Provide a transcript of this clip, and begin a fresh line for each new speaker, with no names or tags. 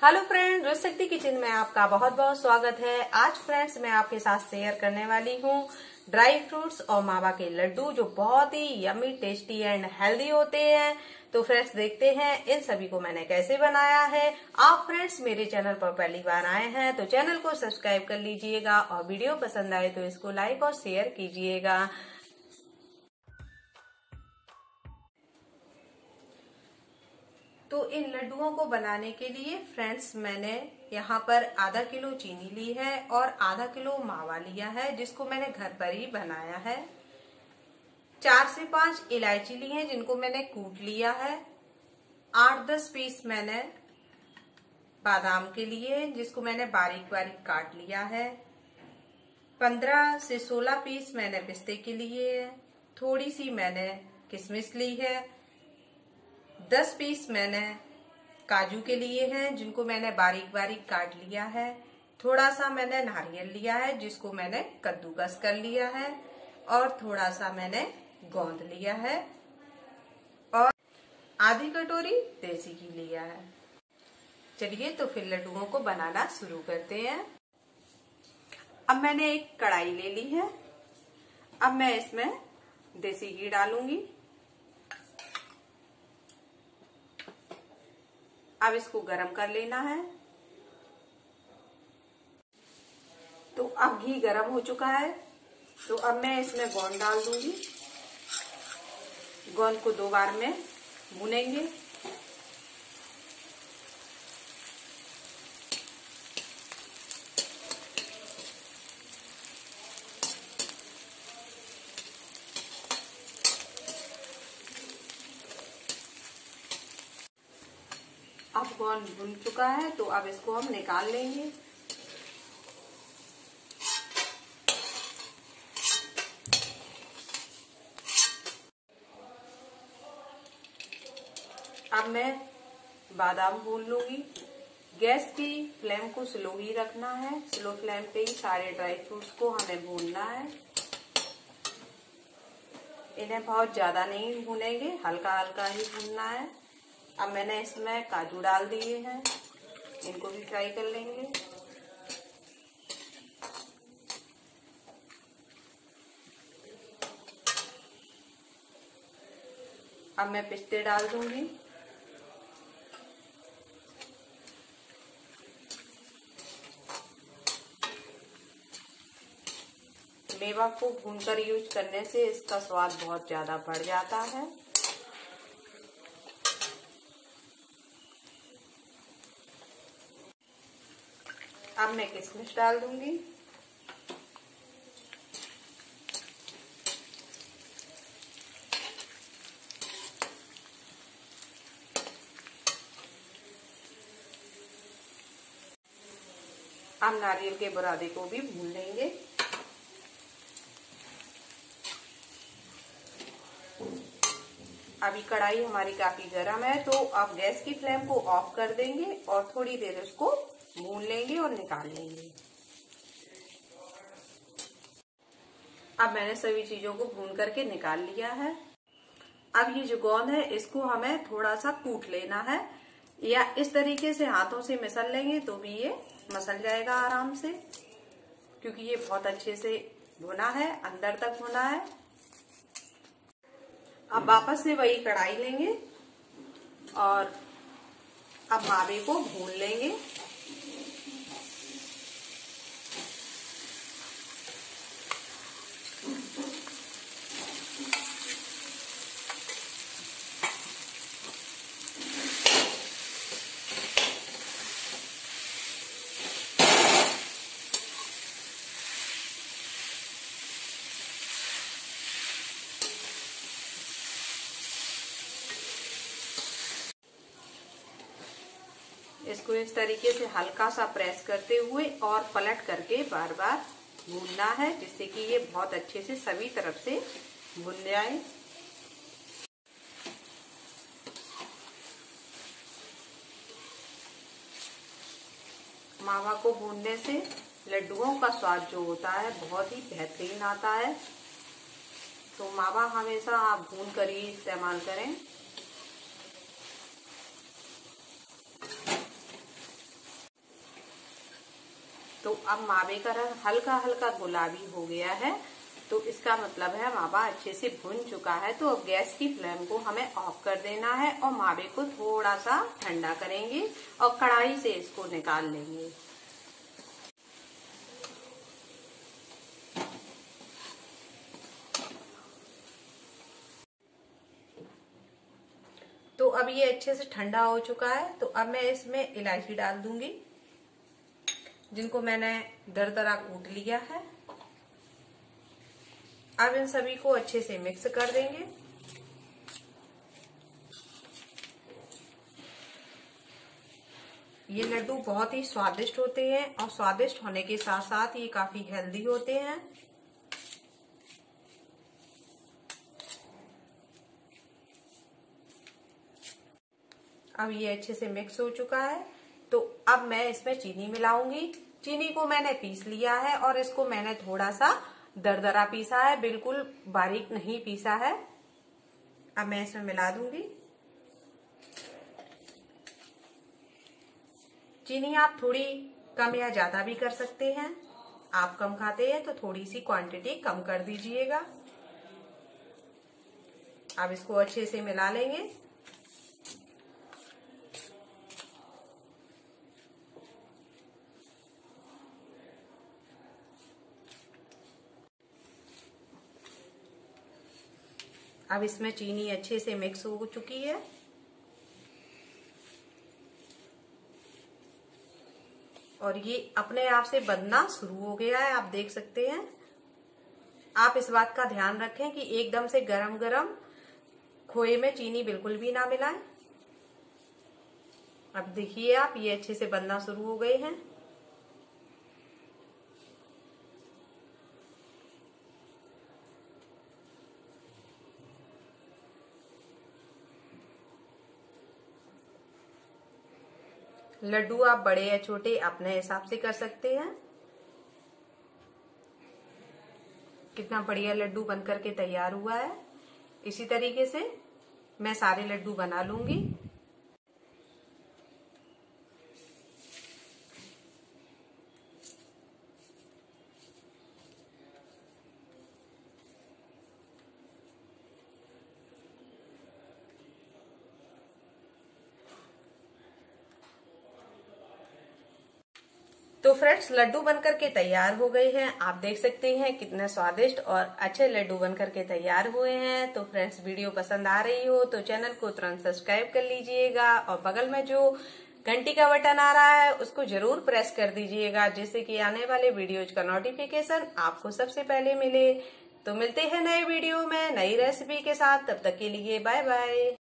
Hello friend रोज शक्ति kitchen में आपका बहुत बहुत स्वागत है। आज फ्रेंड्स, मैं आपके साथ शेयर करने वाली हूँ ड्राई फ्रूट्स और मावा के लड्डू, जो बहुत ही यमी टेस्टी एंड हेल्दी होते हैं। तो फ्रेंड्स, देखते हैं इन सभी को मैंने कैसे बनाया है। आप फ्रेंड्स, मेरे चैनल पर पहली बार आए हैं तो चैनल को सब्सक्राइब कर लीजिएगा और वीडियो पसंद आए तो इसको लाइक और शेयर कीजिएगा। तो इन लड्डुओं को बनाने के लिए फ्रेंड्स मैंने यहाँ पर आधा किलो चीनी ली है और आधा किलो मावा लिया है, जिसको मैंने घर पर ही बनाया है। चार से पाँच इलायची ली है, जिनको मैंने कूट लिया है। आठ दस पीस मैंने बादाम के लिए, जिसको मैंने बारीक बारीक काट लिया है। पंद्रह से सोलह पीस मैंने पिस्ते के लिए, थोड़ी सी मैंने किशमिश ली है। दस पीस मैंने काजू के लिए हैं, जिनको मैंने बारीक बारीक काट लिया है। थोड़ा सा मैंने नारियल लिया है, जिसको मैंने कद्दूकस कर लिया है, और थोड़ा सा मैंने गोंद लिया है, और आधी कटोरी देसी घी लिया है। चलिए तो फिर लड्डुओं को बनाना शुरू करते हैं। अब मैंने एक कढ़ाई ले ली है। अब मैं इसमें देसी घी डालूँगी। अब इसको गरम कर लेना है। तो अब घी गरम हो चुका है। तो अब मैं इसमें गोंद डाल दूँगी। गोंद को दो बार में भूनेंगे। अब गोंद भुन चुका है तो अब इसको हम निकाल लेंगे। अब मैं बादाम भून लूँगी। गैस की फ्लेम को स्लो ही रखना है। स्लो फ्लेम पे ही सारे ड्राई फ्रूट्स को हमें भूनना है। इन्हें बहुत ज़्यादा नहीं भूनेंगे हल्का हल्का ही भूनना है। अब मैंने इसमें काजू डाल दिए हैं। इनको भी फ्राई कर लेंगे। अब मैं पिस्ते डाल दूँगी। मेवा को भूनकर यूज़ करने से इसका स्वाद बहुत ज़्यादा बढ़ जाता है। अब मैं किशमिश डाल दूँगी। अब नारियल के बुरादे को भी भून लेंगे। अभी कढ़ाई हमारी काफ़ी गर्म है तो आप गैस की फ्लेम को ऑफ़ कर देंगे और थोड़ी देर उसको भून लेंगे और निकाल लेंगे। अब मैंने सभी चीज़ों को भून करके निकाल लिया है। अब ये जो गोंद है, इसको हमें थोड़ा सा कूट लेना है। या इस तरीके से हाथों से मिसल लेंगे तो भी ये मसल जाएगा आराम से। क्योंकि ये बहुत अच्छे से भुना है, अंदर तक भुना है। अब वापस से वही कढ़ाई लेंगे और अब मावे को भून लेंगे। इसको इस तरीके से हल्का सा प्रेस करते हुए और पलट करके बार बार भूनना है, जिससे कि ये बहुत अच्छे से सभी तरफ़ से भुन जाए। मावा को भूनने से लड्डुओं का स्वाद जो होता है, बहुत ही बेहतरीन आता है। तो मावा हमेशा आप भून कर ही इस्तेमाल करें। तो अब मावे का रंग हल्का हल्का गुलाबी हो गया है। तो इसका मतलब है मावा अच्छे से भुन चुका है। तो अब गैस की फ्लेम को हमें ऑफ़ कर देना है और मावे को थोड़ा सा ठंडा करेंगे और कढ़ाई से इसको निकाल लेंगे। तो अब ये अच्छे से ठंडा हो चुका है। तो अब मैं इसमें इलायची डाल दूँगी। जिनको मैंने दरदरा कूट लिया है, अब इन सभी को अच्छे से मिक्स कर देंगे। ये लड्डू बहुत ही स्वादिष्ट होते हैं और स्वादिष्ट होने के साथ साथ ये काफ़ी हेल्दी होते हैं। अब ये अच्छे से मिक्स हो चुका है। तो अब मैं इसमें चीनी मिलाऊँगी। चीनी को मैंने पीस लिया है और इसको मैंने थोड़ा सा दरदरा पीसा है। बिल्कुल बारीक नहीं पीसा है। अब मैं इसमें मिला दूँगी। चीनी आप थोड़ी कम या ज़्यादा भी कर सकते हैं। आप कम खाते हैं तो थोड़ी सी क्वांटिटी कम कर दीजिएगा। अब इसको अच्छे से मिला लेंगे। अब इसमें चीनी अच्छे से मिक्स हो चुकी है। और ये अपने आप से बनना शुरू हो गया है, आप देख सकते हैं। आप इस बात का ध्यान रखें कि एकदम से गरम गरम खोए में चीनी बिल्कुल भी ना मिलाएँ। अब देखिए आप, ये अच्छे से बनना शुरू हो गए हैं। लड्डू आप बड़े या छोटे अपने हिसाब से कर सकते हैं। कितना बढ़िया लड्डू बनकर के तैयार हुआ है। इसी तरीके से मैं सारे लड्डू बना लूँगी। तो फ्रेंड्स, लड्डू बनकर के तैयार हो गए हैं। आप देख सकते हैं कितने स्वादिष्ट और अच्छे लड्डू बनकर के तैयार हुए हैं। तो फ्रेंड्स, वीडियो पसंद आ रही हो तो चैनल को तुरंत सब्सक्राइब कर लीजिएगा और बगल में जो घंटी का बटन आ रहा है, उसको ज़रूर प्रेस कर दीजिएगा, जिससे कि आने वाले वीडियोज़ का नोटिफिकेशन आपको सबसे पहले मिले। तो मिलते हैं नए वीडियो में नई रेसिपी के साथ। तब तक के लिए बाय बाय